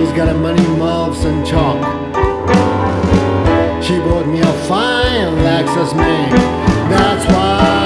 She's got a money, marbles and chalk. She bought me a fine Lexus, man. That's why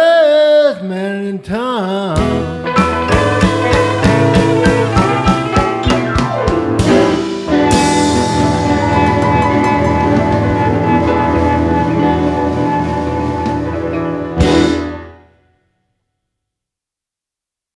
best man in town.